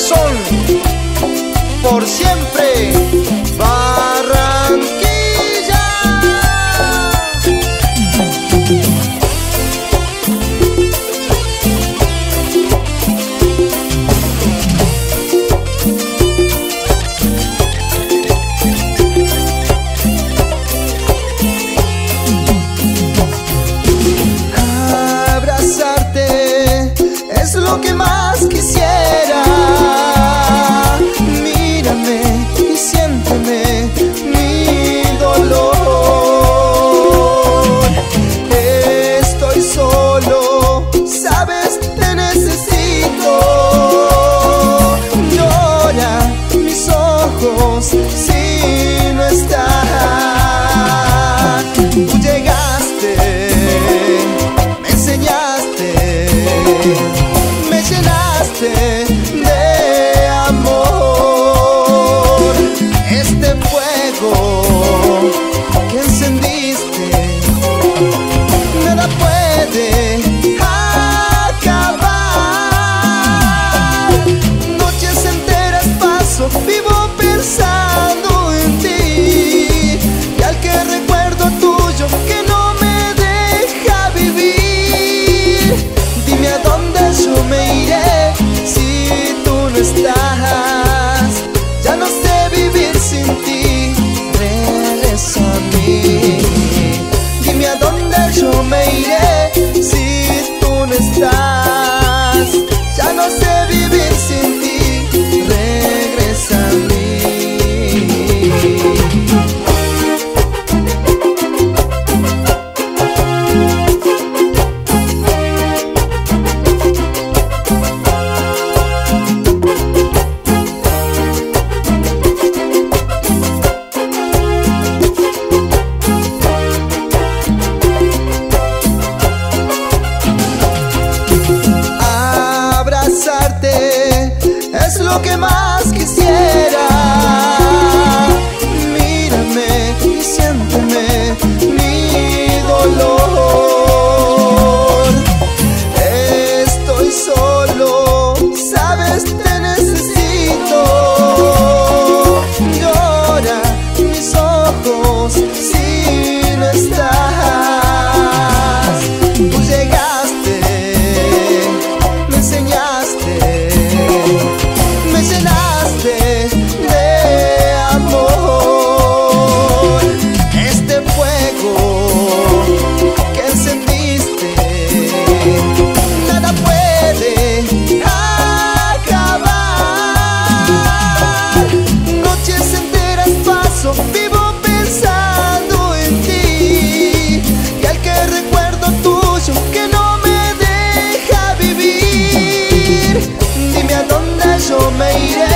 corazón por siempre. si no está? Tú llegaste, me enseñaste, me llenaste de amor. Este fuego. você. es lo que más quisiera. 每一天